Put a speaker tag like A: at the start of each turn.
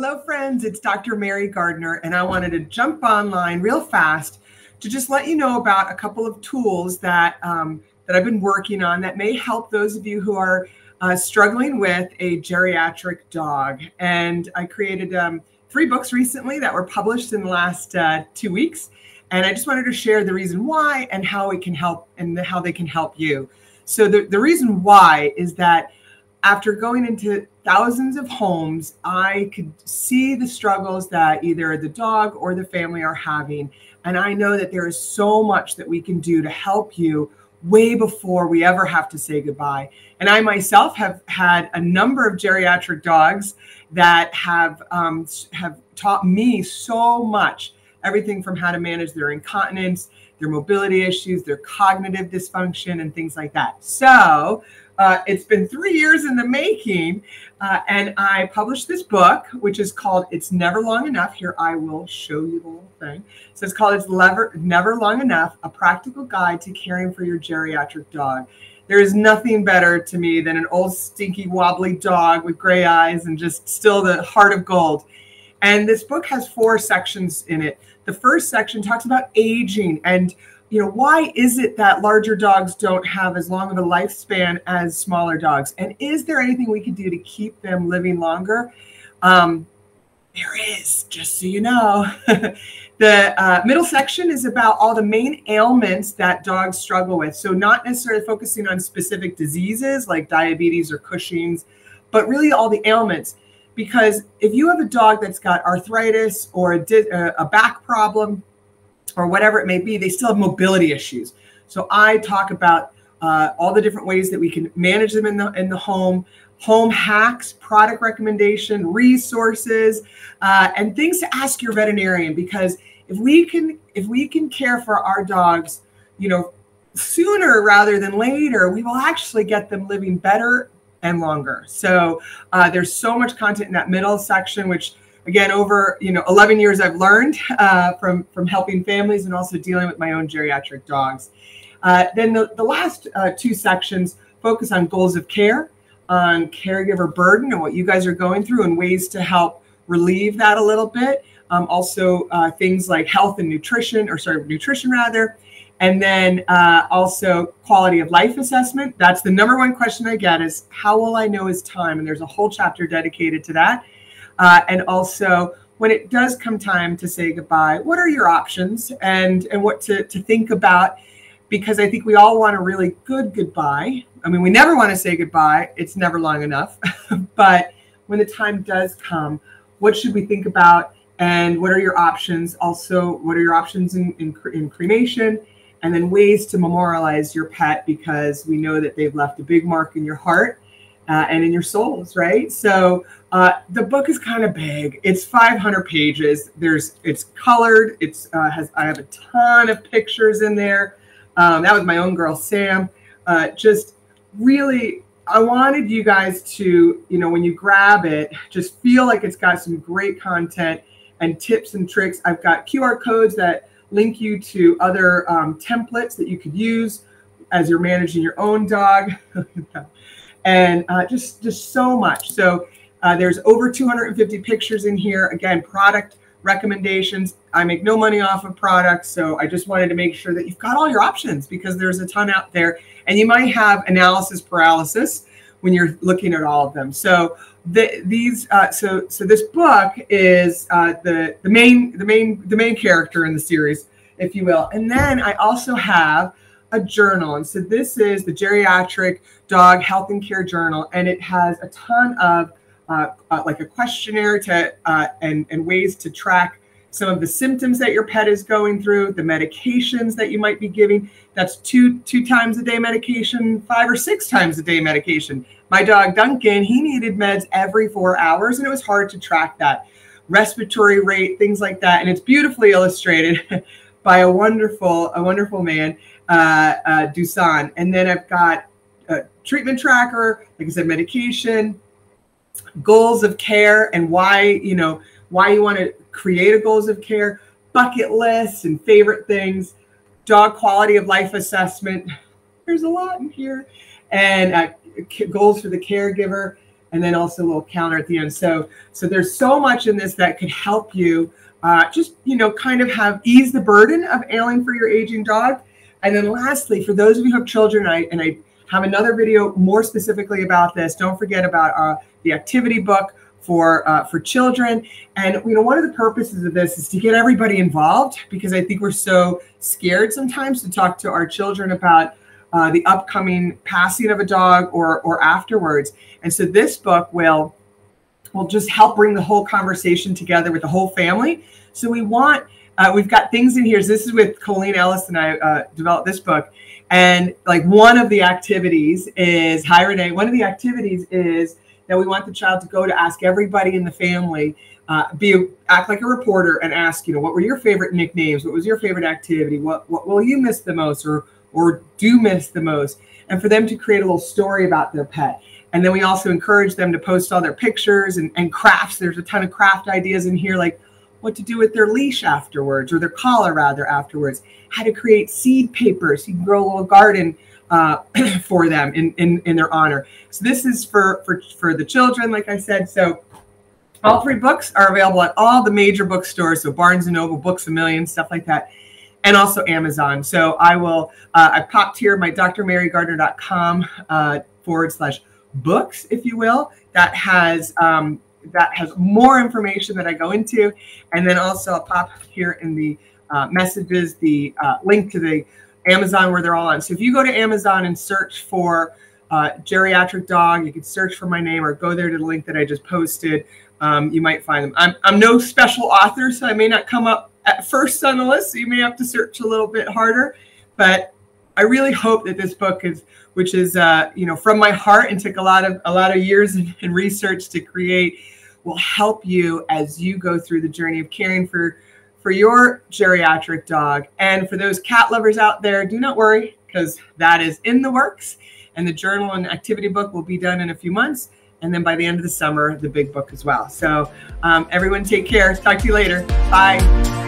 A: Hello, friends. It's Dr. Mary Gardner, and I wanted to jump online real fast to just let you know about a couple of tools that um, that I've been working on that may help those of you who are uh, struggling with a geriatric dog. And I created um, three books recently that were published in the last uh, two weeks, and I just wanted to share the reason why and how it can help and how they can help you. So the, the reason why is that after going into thousands of homes, I could see the struggles that either the dog or the family are having. And I know that there is so much that we can do to help you way before we ever have to say goodbye. And I myself have had a number of geriatric dogs that have um, have taught me so much. Everything from how to manage their incontinence, their mobility issues, their cognitive dysfunction, and things like that. So uh, it's been three years in the making, uh, and I published this book, which is called "It's Never Long Enough." Here, I will show you the whole thing. So it's called "It's Never Never Long Enough: A Practical Guide to Caring for Your Geriatric Dog." There is nothing better to me than an old, stinky, wobbly dog with gray eyes and just still the heart of gold. And this book has four sections in it. The first section talks about aging and you know, why is it that larger dogs don't have as long of a lifespan as smaller dogs? And is there anything we can do to keep them living longer? Um, there is, just so you know. the uh, middle section is about all the main ailments that dogs struggle with. So, not necessarily focusing on specific diseases like diabetes or Cushing's, but really all the ailments. Because if you have a dog that's got arthritis or a, uh, a back problem, or whatever it may be, they still have mobility issues. So I talk about uh, all the different ways that we can manage them in the in the home, home hacks, product recommendation, resources, uh, and things to ask your veterinarian because if we can if we can care for our dogs, you know, sooner rather than later, we will actually get them living better and longer. So uh, there's so much content in that middle section, which again over you know 11 years i've learned uh, from from helping families and also dealing with my own geriatric dogs. Uh, then the, the last uh, two sections focus on goals of care on caregiver burden and what you guys are going through and ways to help relieve that a little bit. Um, also uh, things like health and nutrition or sorry nutrition rather. And then uh, also quality of life assessment. That's the number one question i get is how will i know his time? And there's a whole chapter dedicated to that uh, and also, when it does come time to say goodbye, what are your options and and what to, to think about? Because I think we all want a really good goodbye. I mean, we never want to say goodbye. It's never long enough. but when the time does come, what should we think about? And what are your options? Also, what are your options in, in, in cremation? And then ways to memorialize your pet because we know that they've left a big mark in your heart uh, and in your souls, right? So uh, the book is kind of big. It's 500 pages. There's it's colored. It's uh, has I have a ton of pictures in there. Um, that was my own girl Sam. Uh, just really, I wanted you guys to you know when you grab it, just feel like it's got some great content and tips and tricks. I've got QR codes that link you to other um, templates that you could use as you're managing your own dog. and uh, just just so much. So uh, there's over 250 pictures in here. Again, product recommendations. I make no money off of products, so I just wanted to make sure that you've got all your options because there's a ton out there, and you might have analysis paralysis when you're looking at all of them. So the, these, uh, so so this book is uh, the the main the main the main character in the series, if you will, and then I also have a journal. And so this is the Geriatric Dog Health and Care Journal, and it has a ton of uh, uh, like a questionnaire to uh, and and ways to track some of the symptoms that your pet is going through, the medications that you might be giving. That's two two times a day medication, five or six times a day medication. My dog Duncan, he needed meds every four hours, and it was hard to track that respiratory rate, things like that. And it's beautifully illustrated by a wonderful a wonderful man uh, uh, Dusan. And then I've got a treatment tracker, like I said, medication, goals of care, and why you know why you want to create a goals of care, bucket lists and favorite things, dog quality of life assessment. There's a lot in here, and uh, goals for the caregiver. and then also a little counter at the end. So, so there's so much in this that could help you uh, just, you know, kind of have ease the burden of ailing for your aging dog. And then lastly, for those of you who have children, I, and I have another video more specifically about this. Don't forget about uh, the activity book for uh, for children. And you know, one of the purposes of this is to get everybody involved because I think we're so scared sometimes to talk to our children about uh, the upcoming passing of a dog or or afterwards. And so this book will will just help bring the whole conversation together with the whole family. So we want uh, we've got things in here. So this is with Colleen Ellis and I uh, developed this book. And like one of the activities is, hi Renee, one of the activities is that we want the child to go to ask everybody in the family, uh, be act like a reporter and ask, you know, what were your favorite nicknames? What was your favorite activity? What what will you miss the most or or do miss the most? And for them to create a little story about their pet. And then we also encourage them to post all their pictures and, and crafts. There's a ton of craft ideas in here, like what to do with their leash afterwards or their collar rather afterwards, how to create seed papers. You can grow a little garden uh, for them in, in, in their honor. So this is for, for, for the children, like I said. So all three books are available at all the major bookstores. So Barnes & Noble, Books A Million, stuff like that. And also Amazon. So I will, uh, I popped here my drmarygardner.com uh, forward slash books, if you will, that has um, that has more information that I go into. And then also I'll pop here in the uh, messages the uh, link to the Amazon where they're all on. So if you go to Amazon and search for uh, geriatric dog, you can search for my name or go there to the link that I just posted. Um, you might find them. I'm, I'm no special author, so I may not come up at first on the list. So you may have to search a little bit harder. But I really hope that this book is, which is, uh, you know, from my heart and took a lot of a lot of years and research to create, will help you as you go through the journey of caring for for your geriatric dog. And for those cat lovers out there, do not worry because that is in the works. And the journal and activity book will be done in a few months. And then by the end of the summer, the big book as well. So um, everyone take care. Talk to you later. Bye.